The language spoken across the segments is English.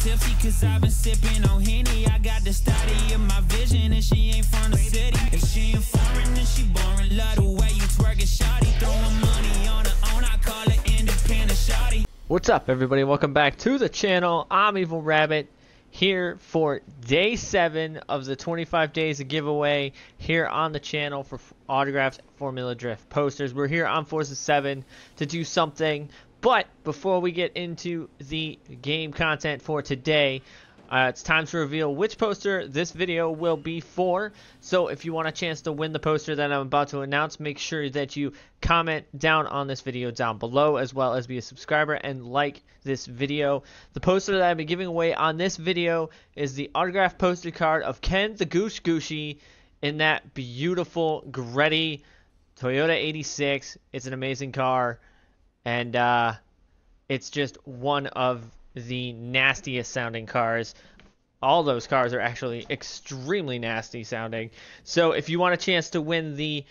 tipsy cause I've been sipping on Henny. I got the study my vision and she ain't from the city. If she ain't foreign, then she boring. Love the way you. Throwing money on her own, I call it independent. What's up, everybody? Welcome back to the channel. I'm Evil Rabbit here for day seven of the 25 days of giveaway here on the channel for autographed Formula Drift posters. We're here on Forza 7 to do something, but before we get into the game content for today, uh, it's time to reveal which poster this video will be for. So if you want a chance to win the poster that I'm about to announce, make sure that you comment down on this video down below, as well as be a subscriber and like this video. The poster that I'll be giving away on this video is the autographed poster card of Ken the Goosh Gushi in that beautiful Greddy Toyota 86. It's an amazing car, and uh, it's just one of the nastiest sounding cars. All those cars are actually extremely nasty sounding. So if you want a chance to win the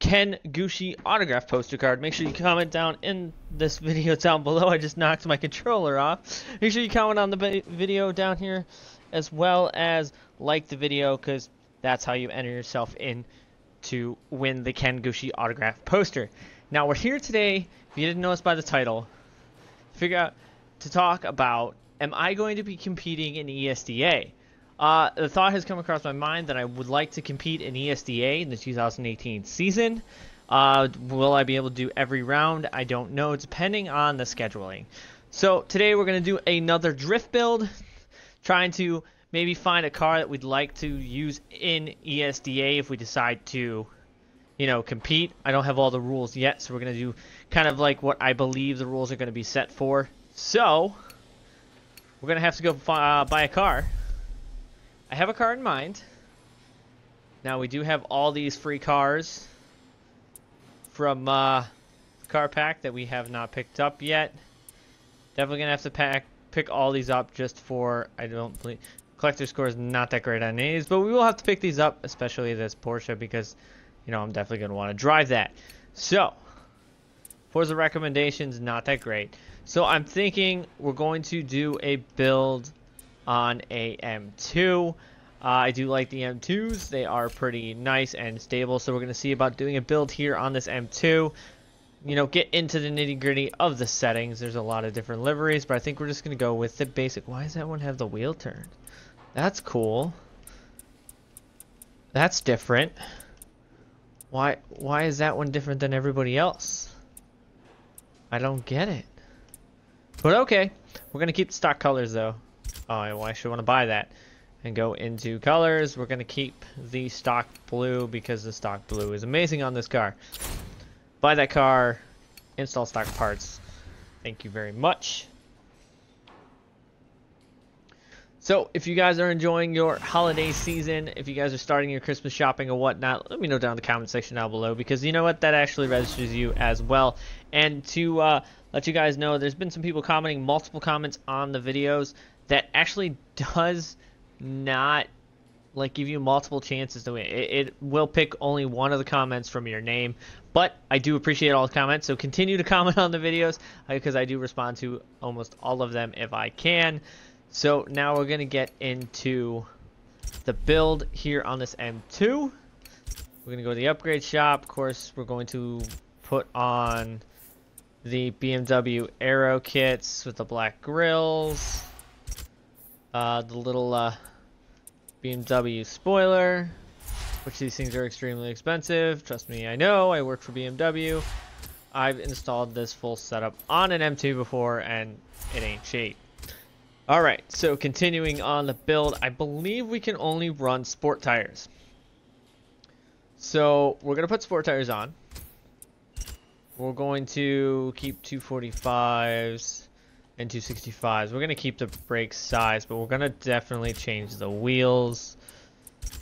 Ken Gushi autograph poster card, make sure you comment down in this video down below. I just knocked my controller off. Make sure you comment on the video down here as well as like the video because that's how you enter yourself in to win the Ken Gushi autograph poster. Now we're here today, if you didn't notice by the title, figure out to talk about am I going to be competing in ESDA? Uh, the thought has come across my mind that I would like to compete in ESDA in the 2018 season. Uh, will I be able to do every round? I don't know, depending on the scheduling. So today we're going to do another drift build, trying to maybe find a car that we'd like to use in ESDA if we decide to, you know, compete. I don't have all the rules yet, so we're going to do kind of like what I believe the rules are going to be set for. So, we're going to have to go uh, buy a car. I have a car in mind. Now, we do have all these free cars from uh, car pack that we have not picked up yet. Definitely going to have to pack, pick all these up just for, I don't believe, collector score is not that great on these, but we will have to pick these up, especially this Porsche, because, you know, I'm definitely going to want to drive that. So, Forza recommendations, not that great. So I'm thinking we're going to do a build on a M2. Uh, I do like the M2s. They are pretty nice and stable. So we're going to see about doing a build here on this M2. You know, get into the nitty gritty of the settings. There's a lot of different liveries, but I think we're just going to go with the basic. Why does that one have the wheel turned? That's cool. That's different. Why, why is that one different than everybody else? I don't get it. But okay, we're to keep the stock colors though. Oh, I should want to buy that. And go into colors. We're to keep the stock blue because the stock blue is amazing on this car. Buy that car. Install stock parts. Thank you very much. So, if you guys are enjoying your holiday season, if you guys are starting your Christmas shopping or whatnot, let me know down in the comment section down below because you know what? That actually registers you as well. And to uh, let you guys know there's been some people commenting multiple comments on the videos that actually does not like give you multiple chances to win. It, it, will pick only one of the comments from your name, but I do appreciate all the comments. So continue to comment on the videos because uh, I do respond to almost all of them if I can. So now we're gonna get into the build here on this M2. We're gonna go to the upgrade shop. Of course, we're going to put on the BMW aero kits with the black grills, uh, the little uh, BMW spoiler, which these things are extremely expensive. Trust me, I know. I work for BMW. I've installed this full setup on an M2 before, and it ain't cheap. Alright, so continuing on the build, I believe we can only run sport tires. So, we're going to put sport tires on. We're going to keep 245s and 265s. We're going to keep the brake size, but we're going to definitely change the wheels.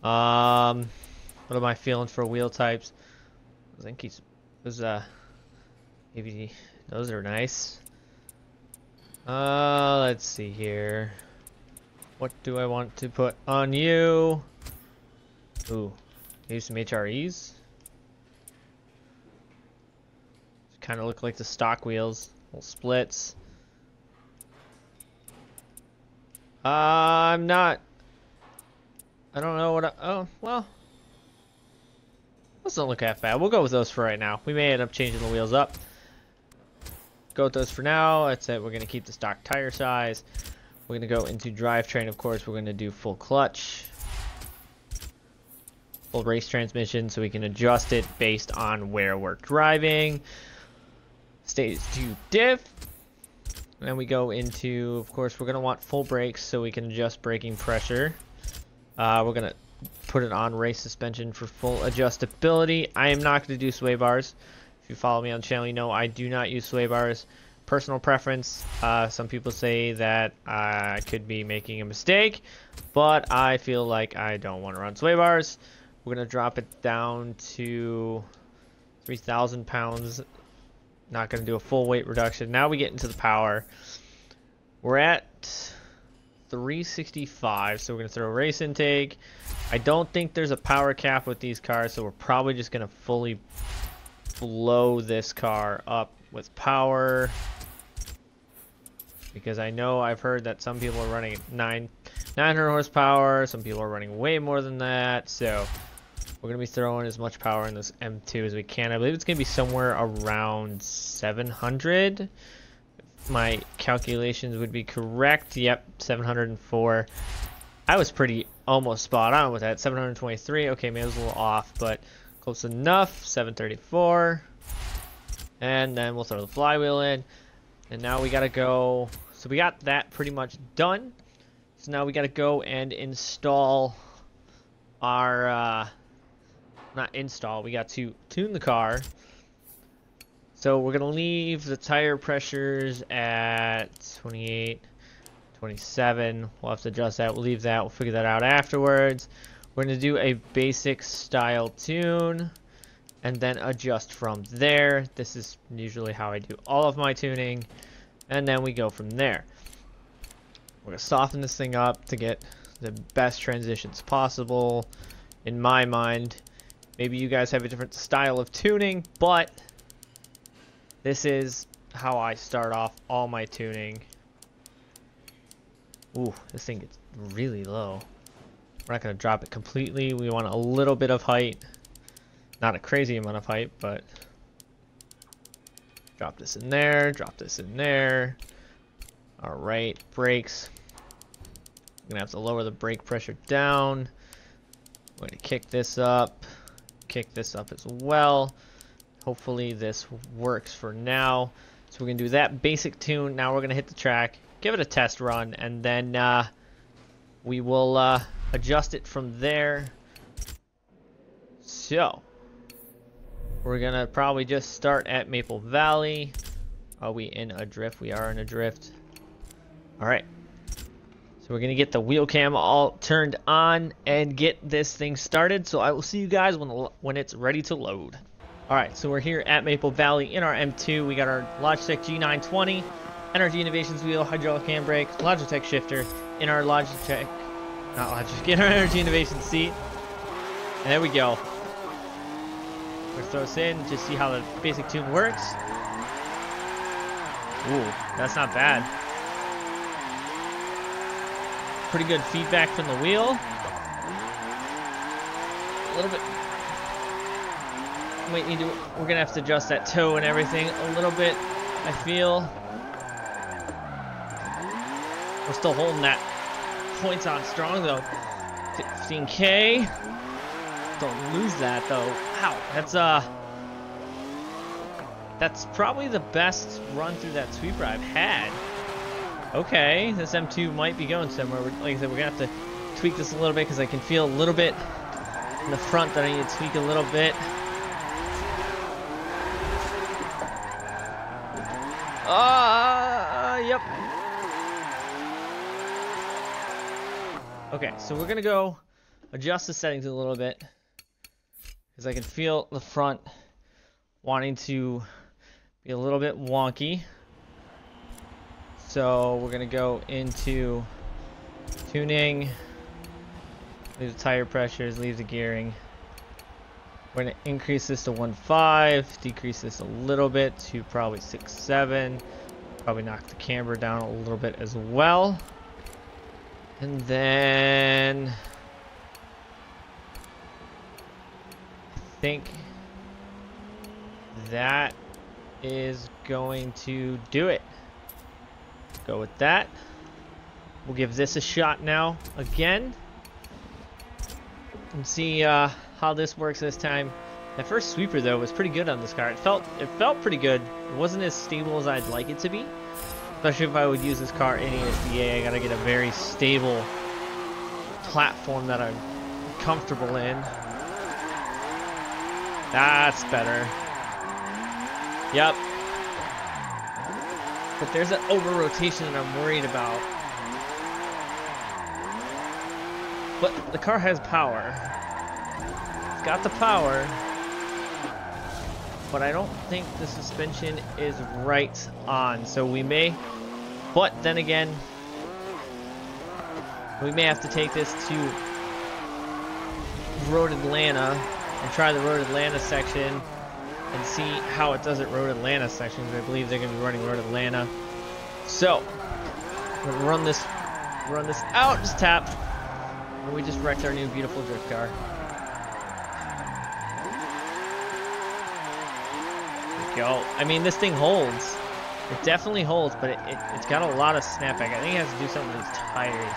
Um, what am I feeling for wheel types? I think he's, those, uh, maybe, those are nice. Uh, let's see here. What do I want to put on you? Ooh, use some HREs. kind of look like the stock wheels. Little splits. Uh, I'm not. I don't know what I, oh, well. Those don't look half bad. We'll go with those for right now. We may end up changing the wheels up. Go with those for now. That's it. We're going to keep the stock tire size. We're going to go into drivetrain, of course. We're going to do full clutch. Full race transmission so we can adjust it based on where we're driving. Stage 2 diff. And then we go into, of course, we're going to want full brakes so we can adjust braking pressure. Uh, we're going to put it on race suspension for full adjustability. I am not going to do sway bars. If you follow me on the channel, you know I do not use sway bars. Personal preference. Uh, some people say that I could be making a mistake, but I feel like I don't want to run sway bars. We're going to drop it down to 3,000 pounds. Not going to do a full weight reduction. Now we get into the power. We're at 365, so we're going to throw race intake. I don't think there's a power cap with these cars, so we're probably just going to fully blow this car up with power. Because I know I've heard that some people are running 9, 900 horsepower, some people are running way more than that, so we're going to be throwing as much power in this M2 as we can. I believe it's going to be somewhere around 700 my calculations would be correct. Yep, 704. I was pretty almost spot on with that. 723. Okay, maybe I was a little off, but close enough. 734. And then we'll throw the flywheel in. And now we got to go. So we got that pretty much done. So now we got to go and install our, uh, not install, we got to tune the car. So we're to leave the tire pressures at 28, 27. We'll have to adjust that. We'll leave that. We'll figure that out afterwards. We're going to do a basic style tune and then adjust from there. This is usually how I do all of my tuning. And then we go from there. We're going to soften this thing up to get the best transitions possible. In my mind, maybe you guys have a different style of tuning, but this is how I start off all my tuning. Ooh, this thing gets really low. We're not going to drop it completely. We want a little bit of height. Not a crazy amount of height, but... Drop this in there, drop this in there. Alright, brakes. I'm going to have to lower the brake pressure down. I'm going to kick this up. Kick this up as well. Hopefully this works for now. So we're going to do that basic tune. Now we're going to hit the track, give it a test run, and then uh, we will uh, adjust it from there. So, we're going to probably just start at Maple Valley. Are we in a drift? We are in a drift. Alright. So we're going to get the wheel cam all turned on and get this thing started. So I will see you guys when, when it's ready to load. Alright, so we're here at Maple Valley in our M2. We got our Logitech G920, NRG Innovations wheel, hydraulic handbrake, Logitech shifter, in our Logitech, not Logitech, in our NRG innovation seat. And there we go. Let's throw this in, just see how the basic tune works. Ooh, that's not bad. Pretty good feedback from the wheel. A little bit need to, we're gonna have to adjust that toe and everything a little bit, I feel. We're still holding that points on strong though. 15k. Don't lose that though. Wow, that's uh that's probably the best run through that sweeper I've had. Okay, this M2 might be going somewhere. Like I said, we're gonna have to tweak this a little bit because I can feel a little bit in the front that I need to tweak a little bit. Uh, yep. Okay, so we're gonna go adjust the settings a little bit because I can feel the front wanting to be a little bit wonky. So we're gonna go into tuning, leave the tire pressures, leave the gearing. We're to increase this to 1.5, decrease this a little bit to probably 6.7. Probably knock the camber down a little bit as well. And then I think that is going to do it. Go with that. We'll give this a shot now again. And see uh, how this works this time. That first sweeper though was pretty good on this car. It felt it felt pretty good. It wasn't as stable as I'd like it to be. Especially if I would use this car in ESDA, I gotta get a very stable platform that I'm comfortable in. That's better. Yep. But there's an over rotation that I'm worried about. But the car has power. It's got the power. But I don't think the suspension is right on. So we may, but then again, we may have to take this to Road Atlanta and try the Road Atlanta section and see how it does at Road Atlanta sections. I believe they're going to be running Road Atlanta. So, run this, run this out, just tap. And we just wrecked our new beautiful drift car. There we go. I mean, this thing holds. It definitely holds, but it, it, has got a lot of snapback. I think it has to do something with these tires.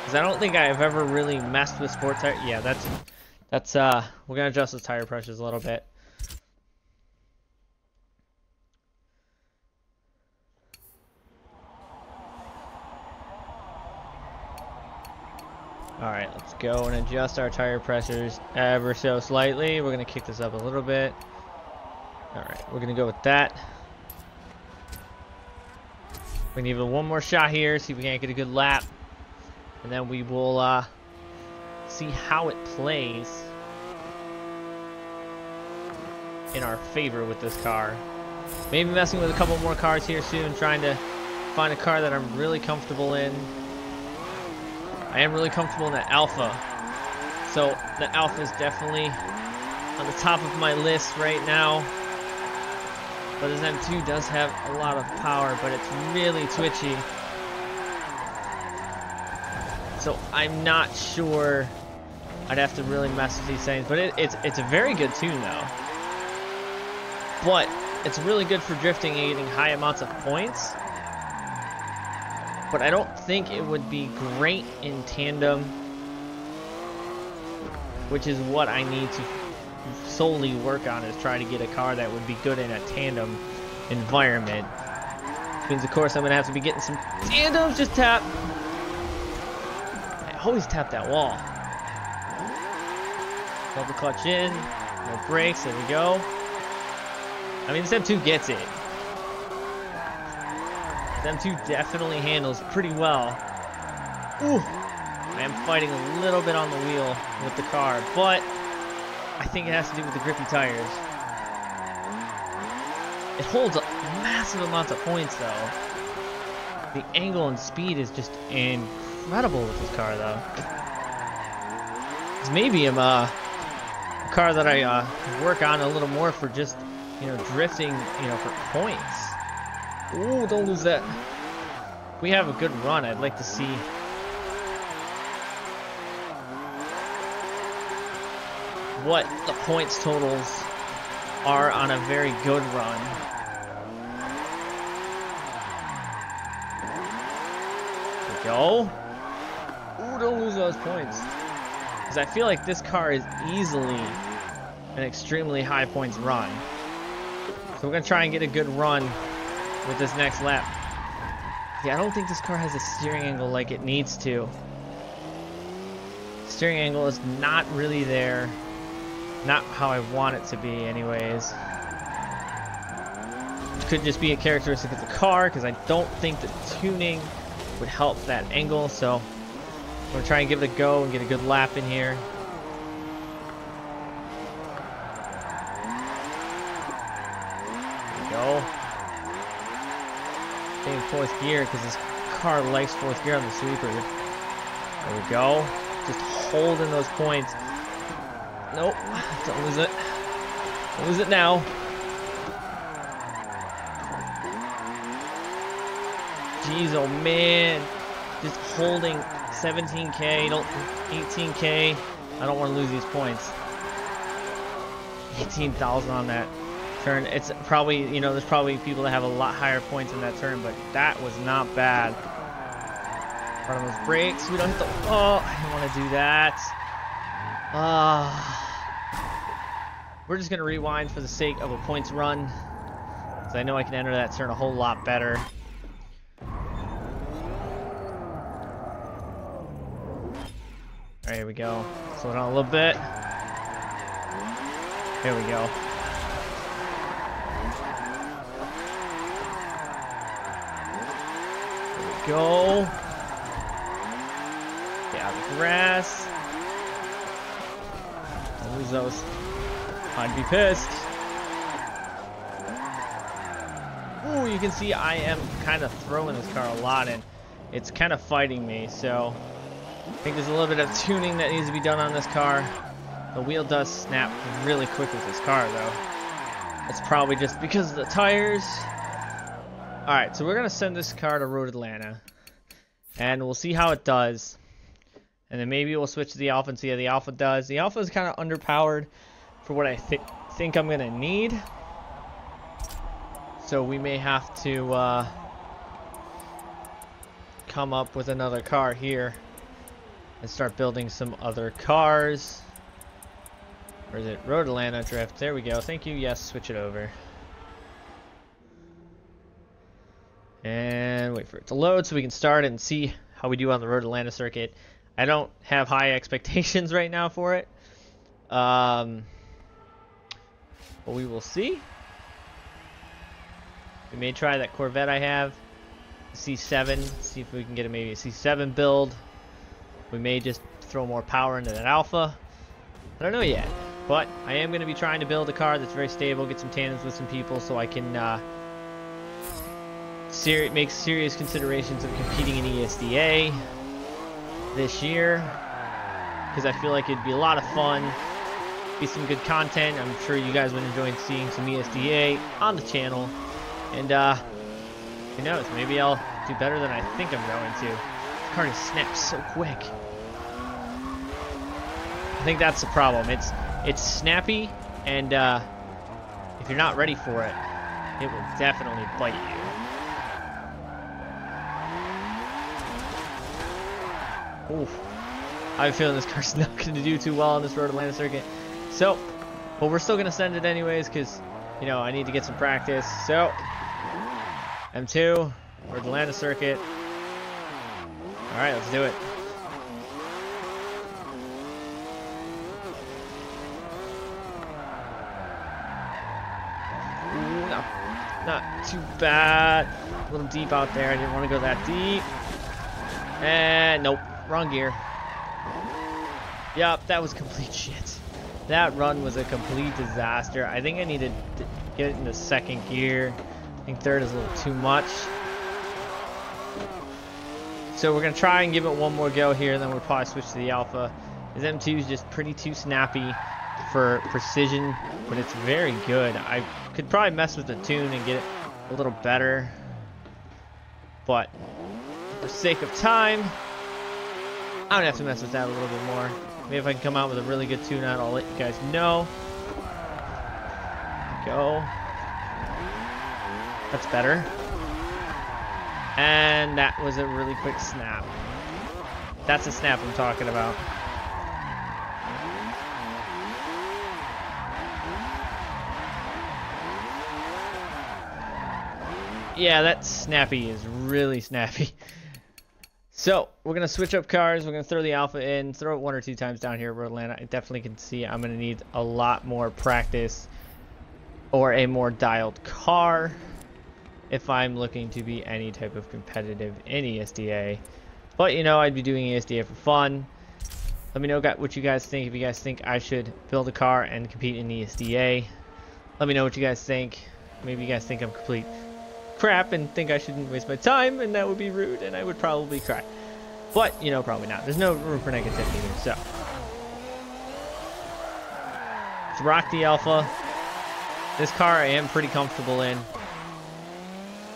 Because I don't think I've ever really messed with sport tire. Yeah, that's that's uh, we're gonna adjust the tire pressures a little bit. Alright, let's go and adjust our tire pressures ever so slightly. We're gonna kick this up a little bit. Alright, we're gonna go with that. Give it one more shot here, see if we can't get a good lap. And then we will uh, see how it plays in our favor with this car. Maybe messing with a couple more cars here soon, trying to find a car that I'm really comfortable in. I am really comfortable in the alpha. So the alpha is definitely on the top of my list right now. But this M2 does have a lot of power, but it's really twitchy. So I'm not sure I'd have to really mess with these things. But it, it's, it's a very good tune though. But it's really good for drifting and getting high amounts of points. But I don't think it would be great in tandem. Which is what I need to solely work on is try to get a car that would be good in a tandem environment. Which means of course I'm gonna have to be getting some tandems, just tap. I always tap that wall. Double clutch in, no brakes, there we go. I mean this M2 gets it. This M2 definitely handles pretty well. Ooh! I am fighting a little bit on the wheel with the car, but I think it has to do with the grippy tires. It holds a massive amount of points though. The angle and speed is just incredible with this car though. It's maybe a, uh, a car that I uh, work on a little more for just, you know, drifting, you know, for points. Ooh, don't lose that. If we have a good run, I'd like to see what the points totals are on a very good run. There we go. Ooh, don't lose those points. Because I feel like this car is easily an extremely high points run. So we're going to try and get a good run with this next lap. Yeah, I don't think this car has a steering angle like it needs to. Steering angle is not really there. Not how I want it to be anyways. Could just be a characteristic of the car because I don't think the tuning would help that angle. So I'm going to try and give it a go and get a good lap in here. Go. Fourth gear because this car likes fourth gear on the sweeper. There we go. Just holding those points. Nope. Don't lose it. Don't lose it now. Jeez, oh man. Just holding 17k, don't 18k. I don't want to lose these points. 18,000 on that turn. It's probably, you know, there's probably people that have a lot higher points in that turn, but that was not bad. Front of those brakes. We don't hit the. Oh, I don't want to do that. Ah. We're just going to rewind for the sake of a points run. Because I know I can enter that turn a whole lot better. Alright, here we go. Slow down a little bit. Here we go. There we go. Get out of the grass. Don't lose those. I'd be pissed. Ooh, you can see I am kind of throwing this car a lot and it's kind of fighting me, so I think there's a little bit of tuning that needs to be done on this car. The wheel does snap really quick with this car, though. It's probably just because of the tires. Alright, so we're going to send this car to Road Atlanta. And we'll see how it does. And then maybe we'll switch to the Alpha and see how the Alpha does. The Alpha is kind of underpowered for what I th think I'm going to need. So we may have to uh, come up with another car here and start building some other cars. Or is it Road Atlanta Drift? There we go. Thank you. Yes, switch it over. And wait for it to load so we can start and see how we do on the Road Atlanta circuit. I don't have high expectations right now for it. Um, but we will see. We may try that Corvette I have. C7. See if we can get a maybe a C7 build. We may just throw more power into that Alpha. I don't know yet. But I am going to be trying to build a car that's very stable, get some tandems with some people so I can uh, ser make serious considerations of competing in ESDA this year. Because I feel like it'd be a lot of fun, be some good content. I'm sure you guys would enjoy seeing some ESDA on the channel. And uh, who knows, maybe I'll do better than I think I'm going to. The car just snaps so quick. I think that's the problem. It's it's snappy, and uh, if you're not ready for it, it will definitely bite you. Oof. I have a feeling this car's not going to do too well on this Road Atlanta circuit. So, but we're still going to send it anyways because, you know, I need to get some practice. So, M2, Road Atlanta circuit. All right, let's do it. Ooh, not, not too bad. A little deep out there. I didn't want to go that deep. And nope, wrong gear. Yep, that was complete shit. That run was a complete disaster. I think I need to get it into second gear. I think third is a little too much. So we're going to try and give it one more go here, and then we'll probably switch to the Alpha. This M2 is just pretty too snappy for precision, but it's very good. I could probably mess with the tune and get it a little better. But for sake of time, I'm to have to mess with that a little bit more. Maybe if I can come out with a really good tune out, I'll let you guys know. Go. That's better. And that was a really quick snap. That's a snap I'm talking about. Yeah, that snappy is really snappy. So, we're going to switch up cars. We're going to throw the alpha in, throw it one or two times down here at Atlanta. I definitely can see I'm going to need a lot more practice or a more dialed car if I'm looking to be any type of competitive in ESDA. But, you know, I'd be doing ESDA for fun. Let me know what you guys think. If you guys think I should build a car and compete in ESDA, let me know what you guys think. Maybe you guys think I'm complete crap and think I shouldn't waste my time, and that would be rude, and I would probably cry. But, you know, probably not. There's no room for negativity here, so. Let's rock the Alpha. This car I am pretty comfortable in.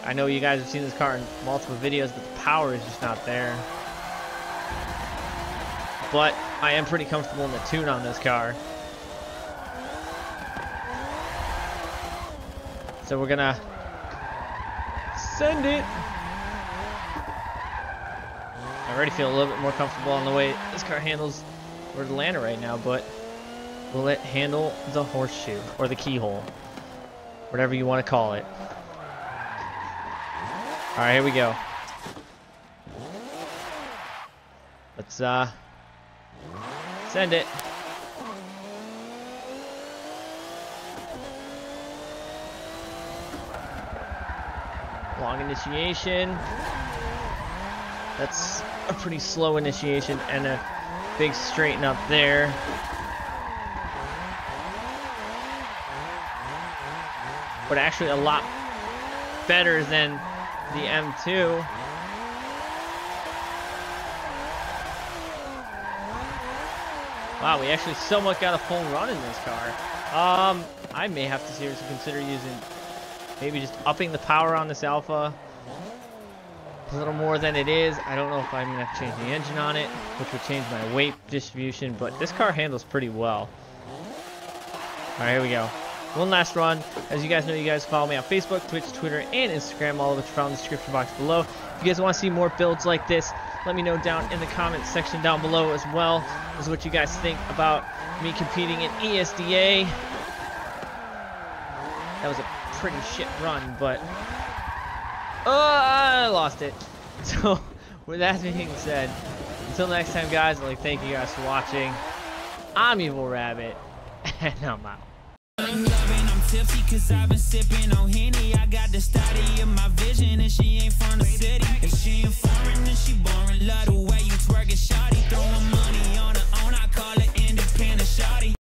I know you guys have seen this car in multiple videos, but the power is just not there. But I am pretty comfortable in the tune on this car. So we're gonna send it. I already feel a little bit more comfortable on the way this car handles where to land right now, but will it handle the horseshoe or the keyhole? Whatever you want to call it. Alright, here we go. Let's uh send it. Initiation. That's a pretty slow initiation and a big straighten up there. But actually a lot better than the M2. Wow, we actually somewhat got a full run in this car. Um, I may have to seriously consider using, maybe just upping the power on this Alpha a little more than it is. I don't know if I'm to have to change the engine on it, which would change my weight distribution, but this car handles pretty well. All right, here we go. One last run. As you guys know, you guys follow me on Facebook, Twitch, Twitter, and Instagram, all of which are found in the description box below. If you guys want to see more builds like this, let me know down in the comments section down below as well as what you guys think about me competing in ESDA. That was a pretty shit run, but... Oh, I lost it. So, with that being said, until next time, guys, I'd like to thank you guys for watching. I'm Evil Rabbit, and I'm out. Tipsy cause I've been sipping on Henny I got the study of my vision and she ain't from the city And she ain't foreign and she boring Love the way you twerking, shawty Throwing money on her own, I call it independent, shawty